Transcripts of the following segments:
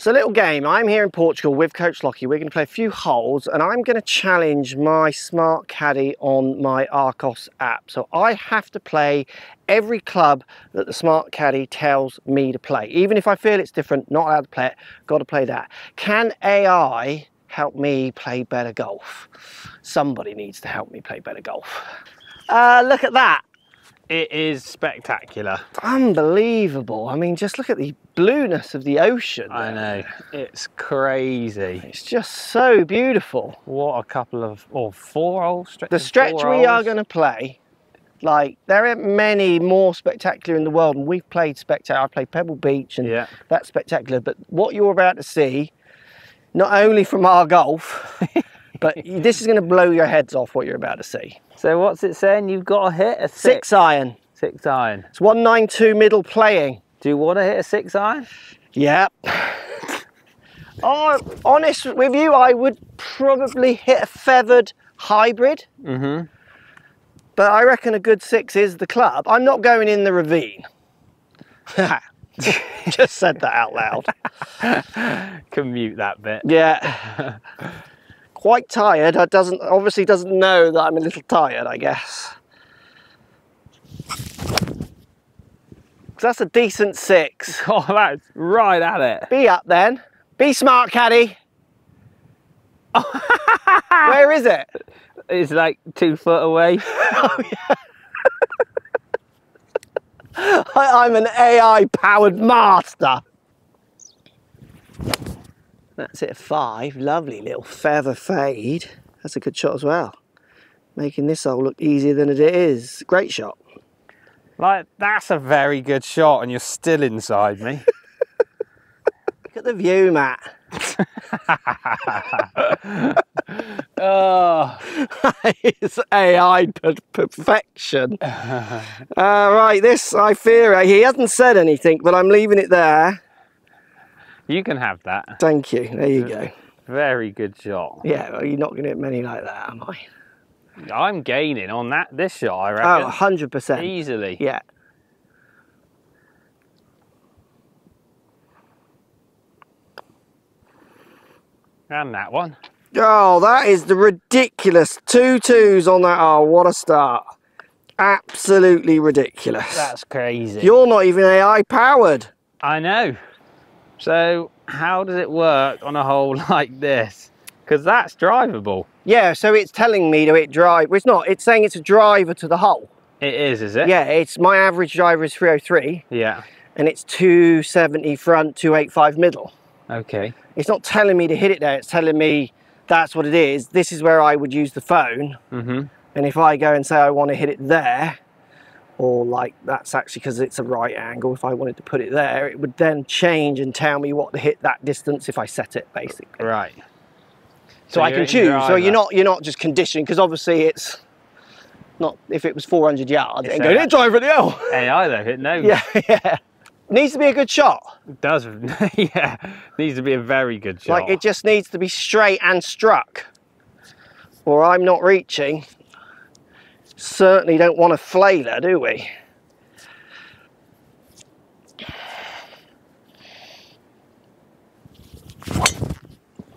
So a little game. I'm here in Portugal with Coach Lockie. We're going to play a few holes and I'm going to challenge my smart caddy on my Arccos app. So I have to play every club that the smart caddy tells me to play. Even if I feel it's different, not allowed to play it, got to play that. Can AI help me play better golf? Somebody needs to help me play better golf. Uh, look at that. It is spectacular. Unbelievable. I mean, just look at the blueness of the ocean. I know. It's crazy. It's just so beautiful. What a couple of, or four holes? The stretch we are going to play, like, there aren't many more spectacular in the world, and we've played spectacular. I played Pebble Beach, and yeah. that's spectacular. But what you're about to see, not only from our golf, but this is going to blow your heads off what you're about to see. So what's it saying? You've got to hit a six, six iron. Six iron. It's 192 middle playing. Do you want to hit a six iron? Yep. oh, honest with you, I would probably hit a feathered hybrid. Mm-hmm. But I reckon a good six is the club. I'm not going in the ravine. Just said that out loud. Commute that bit. Yeah. quite tired. I doesn't obviously doesn't know that I'm a little tired, I guess. That's a decent six. Oh, that's right at it. Be up then. Be smart, caddy. Where is it? It's like two foot away. oh, yeah. I, I'm an AI powered master. That's it, five. Lovely little feather fade. That's a good shot as well. Making this hole look easier than it is. Great shot. Like, that's a very good shot and you're still inside me. look at the view, Matt. oh, it's AI perfection. uh, right, this I fear he hasn't said anything, but I'm leaving it there. You can have that. Thank you. There you go. Very good shot. Yeah, well, you're not going to hit many like that, am I? I'm gaining on that this shot, I oh, reckon. Oh, 100%. Easily. Yeah. And that one. Oh, that is the ridiculous. Two twos on that. Oh, what a start. Absolutely ridiculous. That's crazy. You're not even AI powered. I know. So how does it work on a hole like this? Because that's drivable. Yeah, so it's telling me to hit drive. Well, it's not. It's saying it's a driver to the hole. It is, is it? Yeah, it's my average driver is 303. Yeah. And it's 270 front, 285 middle. Okay. It's not telling me to hit it there. It's telling me that's what it is. This is where I would use the phone. Mm -hmm. And if I go and say I want to hit it there, or like that's actually because it's a right angle if I wanted to put it there it would then change and tell me what to hit that distance if I set it basically right so, so I can choose. So you're not you're not just conditioned because obviously it's not if it was 400 yards and go drive for the L AI though it knows? Yeah yeah. Needs to be a good shot. It does yeah. Needs to be a very good shot. Like it just needs to be straight and struck or I'm not reaching. Certainly don't want a flailer, do we?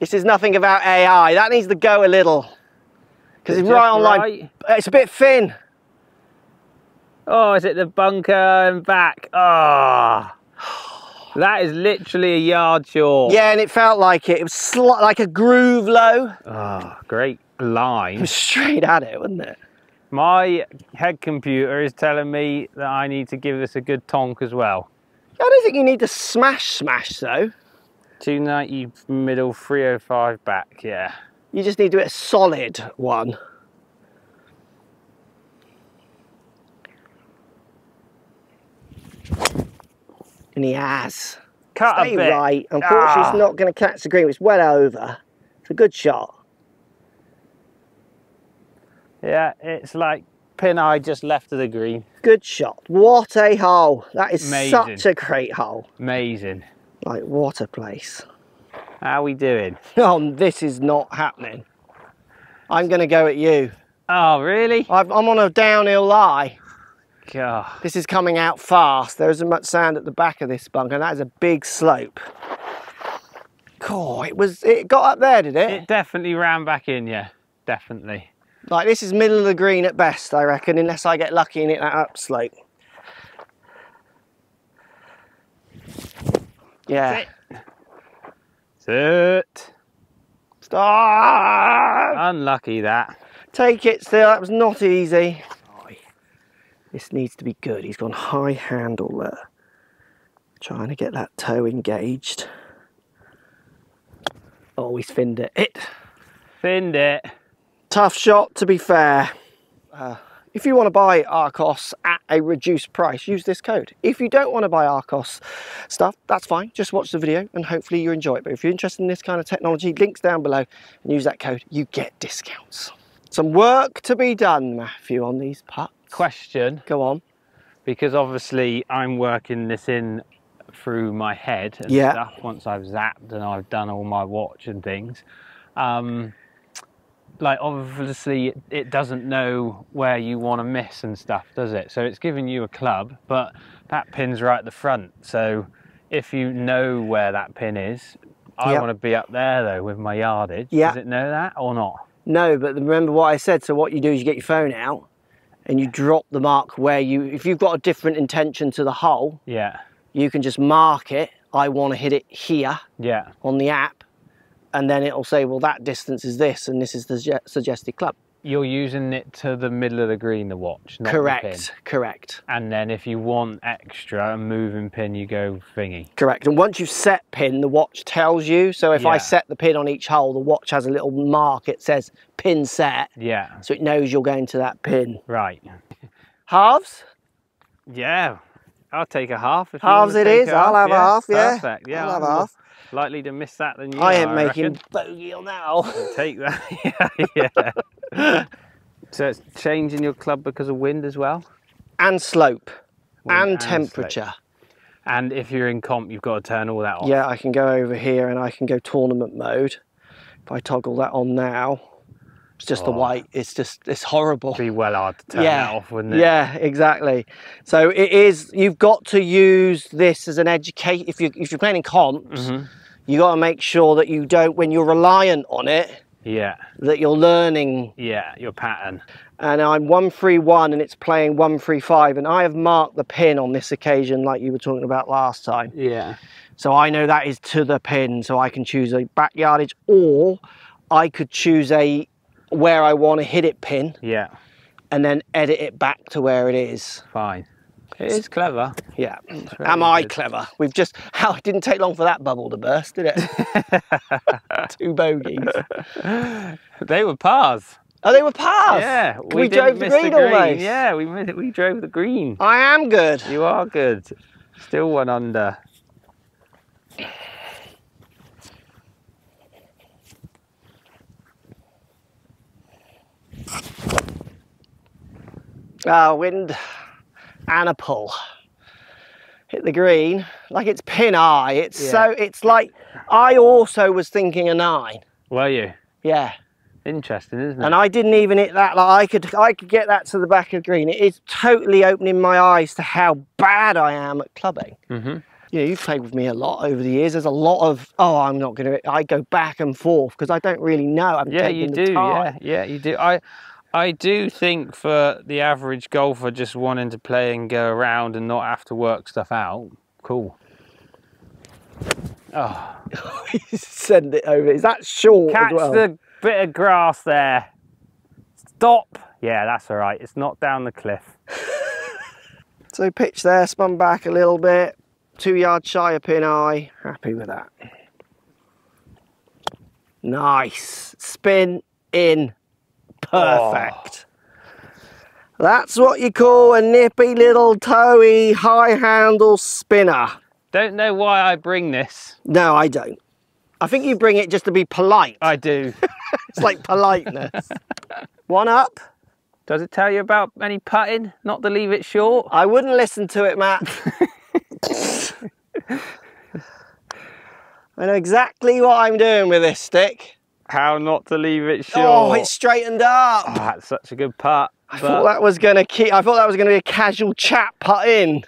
This is nothing about AI. That needs to go a little. Because it's, right on line. It's a bit thin. Oh, is it the bunker and back? Oh. That is literally a yard short. Yeah, and it felt like it. It was like a groove low. Oh, great line. straight at it, wasn't it? My head computer is telling me that I need to give this a good tonk as well. I don't think you need to smash smash though. 290 middle, 305 back, yeah. You just need to hit a solid one. And he has. Cut Stay a bit. right. Unfortunately, ah. it's not going to catch the green. It's well over. It's a good shot. Yeah, it's like pin eye just left of the green. Good shot. What a hole. That is Amazing. such a great hole. Amazing. Like, what a place. How are we doing? Oh, this is not happening. I'm going to go at you. Oh, really? i am on a downhill lie. God. This is coming out fast. There isn't much sand at the back of this bunker. And that is a big slope. Oh, it was. It got up there, did it? It definitely ran back in, yeah, definitely. Like this is middle of the green at best, I reckon, unless I get lucky and hit that upslope. Yeah. Sit. Stop! Unlucky that. Take it still, that was not easy. This needs to be good. He's gone high handle there. Trying to get that toe engaged. Oh, he's finned it. It. Finned it. Tough shot, to be fair. Uh, if you want to buy Arccos at a reduced price, use this code. If you don't want to buy Arccos stuff, that's fine. Just watch the video and hopefully you enjoy it. But if you're interested in this kind of technology, links down below and use that code, you get discounts. Some work to be done, Matthew, on these putts. Question, Go on. because obviously I'm working this in through my head and Yeah. stuff once I've zapped and I've done all my watch and things. Um, like obviously it- doesn't know where you want to miss and stuff, does it? So it's giving you a club, but that pin's right at the front. So if you know where that pin is, I Yep. want to be up there though with my yardage. Yeah. Does it know that or not? No, but remember what I said. So what you do is you get your phone out and you drop the mark where you, if you've got a different intention to the hole, Yeah. you can just mark it. I want to hit it here Yeah. on the app. And then it'll say, well, that distance is this and this is the suggested club. You're using it to the middle of the green, the watch, not the pin. correct, correct, And then if you want extra, a moving pin, you go thingy. correct. And once you've set pin, the watch tells you. So if I set the pin on each hole, the watch has a little mark. It says pin set. Yeah, So it knows you're going to that pin. right. Halves? Yeah, I'll take a half. If you Halves it is, I'll have a half, yeah. Perfect. Yeah, I'll have a half. Likely to miss that than you. I am making bogey on that hole. Take that. yeah, yeah. so it's changing your club because of wind as well. and slope Wind and and temperature. And if you're in comp, you've got to turn all that off. Yeah, I can go over here and I can go tournament mode. If I toggle that on now, it's just the Oh. white. It's just it's horrible. Be well hard to turn yeah, that off, wouldn't it? yeah, exactly. So it is. You've got to use this as an educate. If you if you're playing in comps, Mhm. you got to make sure that you don't when you're reliant on it Yeah. that you're learning. Yeah. Your pattern. And I'm one three one and it's playing one three five, and I have marked the pin on this occasion, like you were talking about last time. Yeah. So I know that is to the pin, so I can choose a back yardage or I could choose a where I want to hit it pin Yeah. and then edit it back to where it is. Fine. It is clever. Yeah. very Am I good. clever? We've just how it didn't take long for that bubble to burst, did it? Two bogeys. They were pars. Oh, they were pars. Yeah, we, didn't drove the miss green, almost. Yeah, we we drove the green. I am good. You are good. Still one under. Ah, wind and a pull. Hit the green like it's pin eye. It's Yeah. so it's like I also was thinking a nine. Were you? Yeah. Interesting, isn't it? and I didn't even hit that. Like I could, I could get that to the back of green. It is totally opening my eyes to how bad I am at clubbing. hmm You know, you've played with me a lot over the years. There's a lot of, oh, I'm not going to. I go back and forth because I don't really know. I'm Yeah, you do. time. Yeah, yeah, you do. I, I do think for the average golfer just wanting to play and go around and not have to work stuff out. Cool. Oh, Send it over. Is that short catch well? the bit of grass there. Stop. Yeah, that's all right. It's not down the cliff. So pitch there, spun back a little bit. Two yards shy of pin eye. Happy with that. Nice. Spin in. Perfect. Oh. That's what you call a nippy little toey high handle spinner. Don't know why I bring this. No, I don't. I think you bring it just to be polite. I do. It's like politeness. One up. Does it tell you about any putting? Not to leave it short? I wouldn't listen to it, Matt. I know exactly what I'm doing with this stick. How not to leave it oh, short? Oh, it's straightened up. Oh, that's such a good putt. I thought that was gonna keep. I thought that was gonna be a casual chat put in.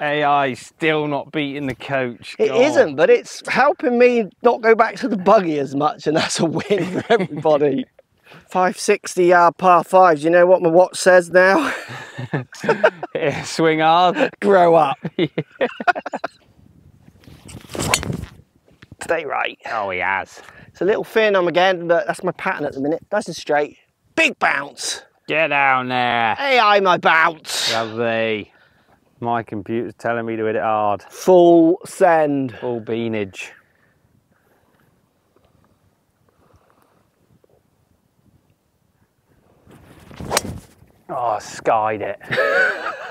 AI still not beating the coach. It not but it's helping me not go back to the buggy as much, and that's a win for everybody. 560 yard uh, par fives. You know what my watch says now? Yeah, Swing hard. Grow up. Stay right. Oh, he has. It's a little thin on again, but that's my pattern at the minute. Nice and straight. Big bounce. Get down there. AI my bounce. Lovely. My computer's telling me to hit it hard. Full send. Full beanage. Oh, skied it.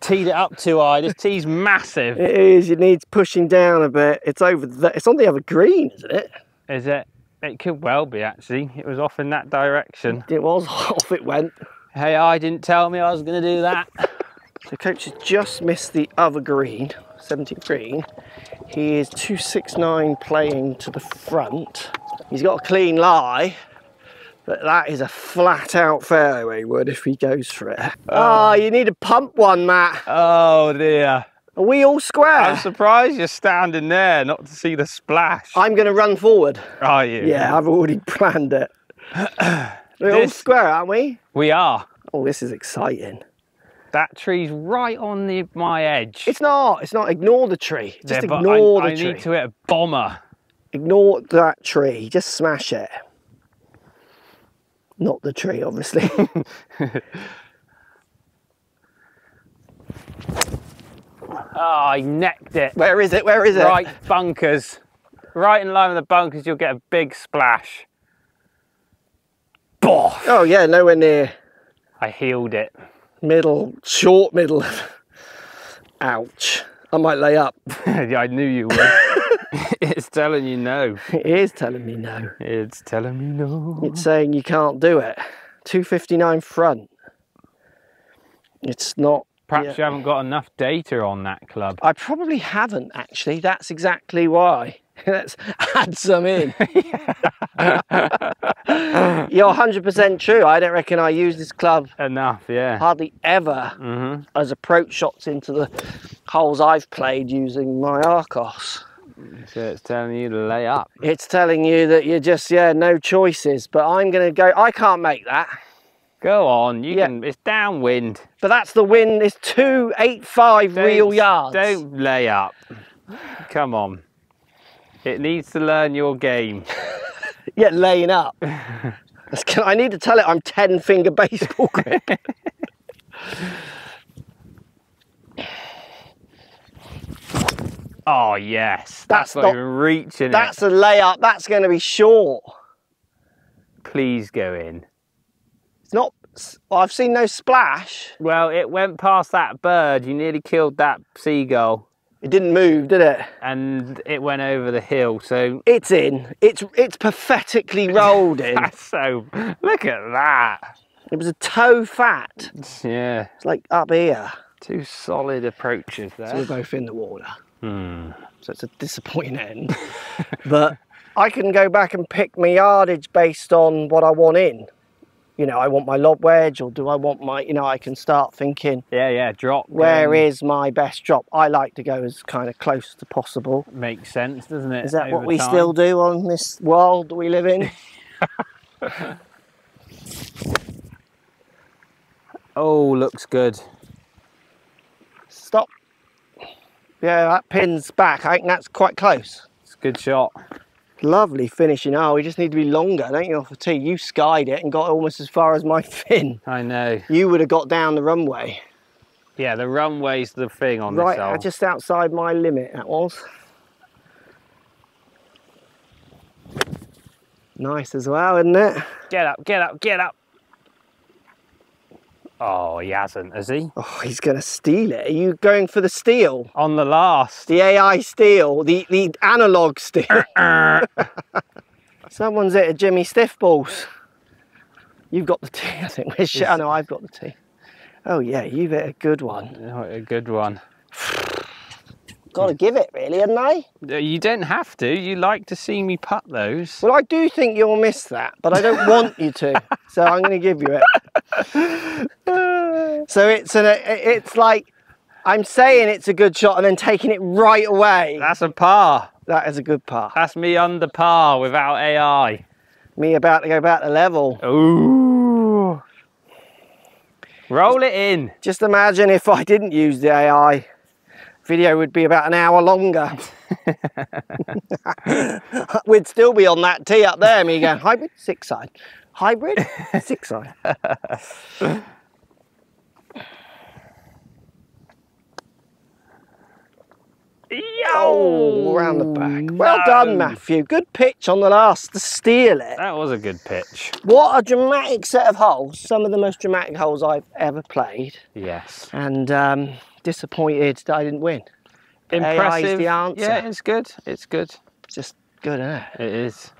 Teed it up too high. This tee's massive. It is. It needs pushing down a bit. It's over. The, it's on the other green, isn't it? Is it? It could well be actually. It was off in that direction. It was off. It went. Hey, I didn't tell me I was going to do that. So coach has just missed the other green, 17th green. He is 269 playing to the front. He's got a clean lie, but that is a flat out fairway wood if he goes for it. Oh, ah, you need a pump one, Matt. Oh dear. Are we all square? I'm surprised you're standing there not to see the splash. I'm going to run forward. Are you? Yeah, I've already planned it. We're all square, aren't we? We are. Oh, this is exciting. That tree's right on the my edge. It's not. It's not. Ignore the tree. Just Yeah, ignore I, the I tree. need to hit a bomber. Ignore that tree. Just smash it. Not the tree, obviously. Oh, I necked it. Where is it? Where is it? Right bunkers. Right in line with the bunkers, you'll get a big splash. Boff! Oh yeah, nowhere near I healed it. middle, short middle. Ouch. I might lay up. Yeah, I knew you would. it's telling you no. It is telling me no. It's telling me no. It's saying you can't do it. 259 front. It's not. Perhaps yeah. you haven't got enough data on that club. I probably haven't actually. That's exactly why. Let's add some in. You're 100% true. I don't reckon I use this club Enough, yeah. hardly ever hmm as approach shots into the holes I've played using my Arccos. So it's telling you to lay up. It's telling you that you're just, yeah, no choices. But I'm going to go, I can't make that. Go on, you Yeah. can. It's downwind. But that's the wind, It's 285 real yards. Don't lay up. Come on. It needs to learn your game. Yeah, laying up. I need to tell it I'm 10 finger baseball grip. Oh yes, That's that's, not, not- even reaching That's it. a layup. That's going to be short. Please go in. It's not. Well, I've seen no splash. Well, it went past that bird. You nearly killed that seagull, It didn't move, did it? and it went over the hill. So It's in. It's it's pathetically rolled in. that's so. Look at that. It was a toe fat. Yeah, It's like up here. two solid approaches there. So we're both in the water. Hmm. So it's a disappointing end. but I can go back and pick my yardage based on what I want in. You know, I want my lob wedge, or do I want my? You know, I can start thinking Yeah, yeah. Drop. where is um, my best drop. I like to go as kind of close to possible. Makes sense, doesn't it? Is that what we time? still do on this world that we live in? Oh, looks good. Stop. Yeah, that pin's back. I think that's quite close. It's a good shot. Lovely finishing. Oh, we just need to be longer, don't you, off the tee? You skied it and got almost as far as my fin. I know. You would have got down the runway. Yeah, the runway's the thing on Right, this hole. uh, just outside my limit, that was. Nice as well, isn't it? Get up, get up, get up. Oh, he hasn't, has he? Oh, he's going to steal it. Are you going for the steal? On the last. The AI steal? The, the analog steal? Someone's hit a Jimmy Stiff balls. You've got the tee, I think. Where's Sha- oh, no, I've got the tee. Oh, yeah, you've hit a good one. Oh, a good one. Got to hmm. give it, really, hadn't I? You don't have to. You like to see me putt those. Well, I do think you'll miss that, but I don't want you to. So I'm going to give you it. So it's an, it's like I'm saying it's a good shot and then taking it right away. That's a par. That is a good par. That's me under par without AI. Me about to go back to level. Ooh. Roll it in. Just imagine if I didn't use the AI, video would be about an hour longer. We'd still be on that tee up there, me going, hybrid, six side. Hybrid, six side. Oh, around the back. Well done. Matthew. Good pitch on the last to steal it. That was a good pitch. What a dramatic set of holes. Some of the most dramatic holes I've ever played. Yes. And um, disappointed that I didn't win. AI is the answer. Yeah, it's good. It's good. It's just good, isn't it? It is.